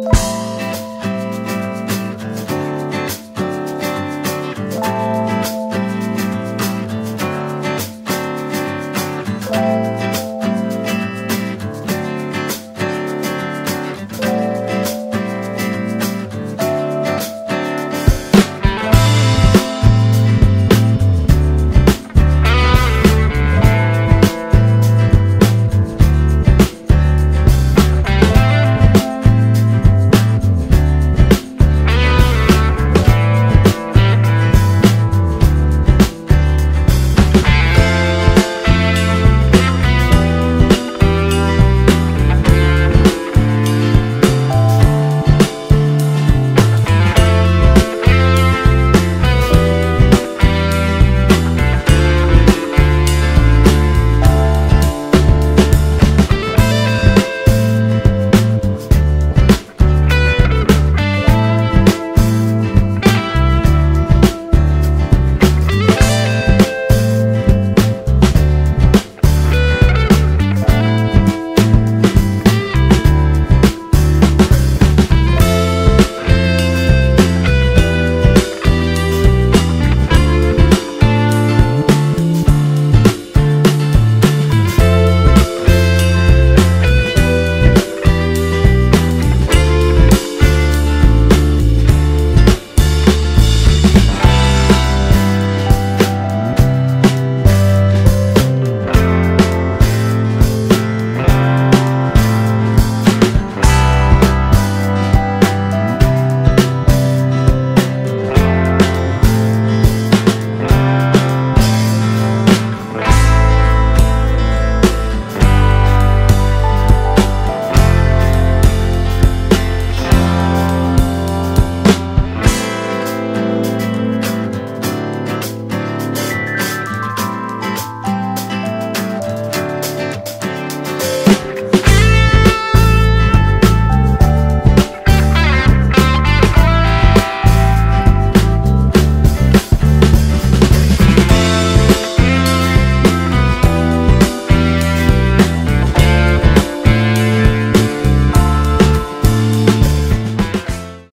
you